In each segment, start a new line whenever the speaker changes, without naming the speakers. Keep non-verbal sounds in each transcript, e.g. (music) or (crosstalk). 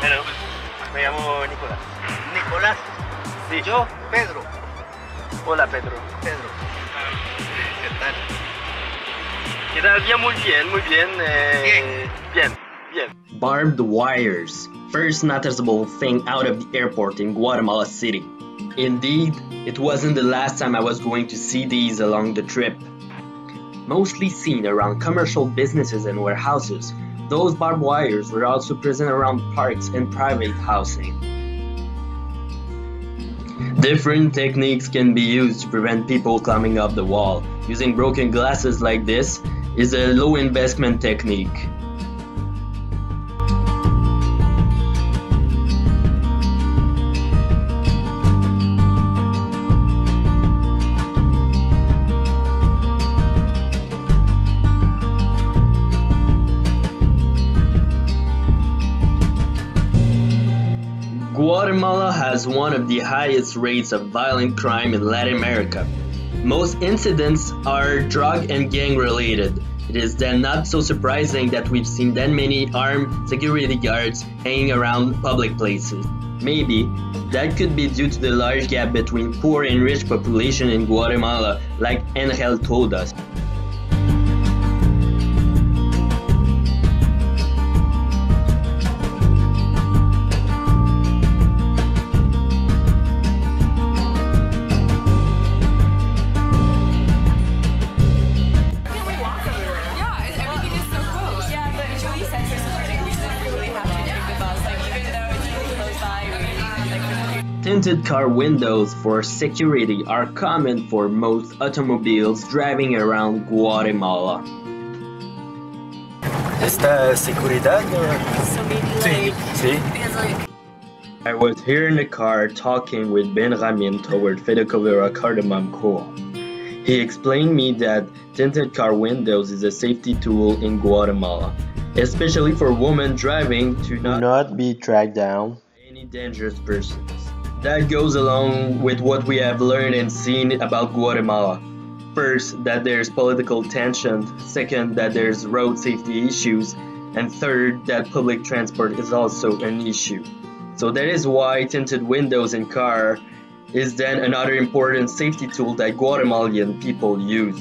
Bueno, me llamo Nicolás.
Nicolás.
Sí.
Yo, Pedro.
Hola, Pedro.
Pedro. ¿Qué tal?
¿Qué tal? Bien, muy bien, muy bien. Eh, bien, bien.
Barbed wires. First noticeable thing out of the airport in Guatemala City. Indeed, it wasn't the last time I was going to see these along the trip. Mostly seen around commercial businesses and warehouses, those barbed wires were also present around parks and private housing. Different techniques can be used to prevent people climbing up the wall. Using broken glasses like this is a low investment technique. Guatemala has one of the highest rates of violent crime in Latin America. Most incidents are drug and gang related. It is then not so surprising that we've seen that many armed security guards hanging around public places. Maybe that could be due to the large gap between poor and rich population in Guatemala, like Angel told us. Tinted car windows for security are common for most automobiles driving around Guatemala.
Esta seguridad,
so maybe
sí, sí.
like
I was here in the car talking with Ben Ramin toward Fedecovera Cardamom Co. He explained me that tinted car windows is a safety tool in Guatemala, especially for women driving to not,
not be tracked down.
by any dangerous persons. That goes along with what we have learned and seen about Guatemala. First, that there's political tension. Second, that there's road safety issues. And third, that public transport is also an issue. So that is why tinted windows in car is then another important safety tool that Guatemalan people use.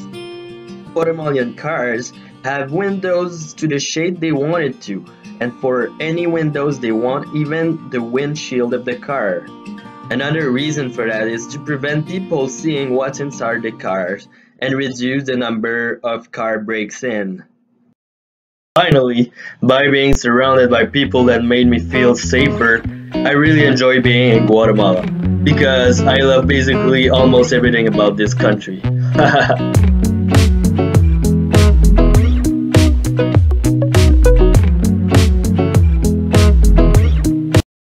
Guatemalan cars have windows to the shade they want it to, and for any windows they want, even the windshield of the car. Another reason for that is to prevent people seeing what's inside the cars and reduce the number of car breaks in. Finally, by being surrounded by people that made me feel safer, I really enjoy being in Guatemala because I love basically almost everything about this country. (laughs)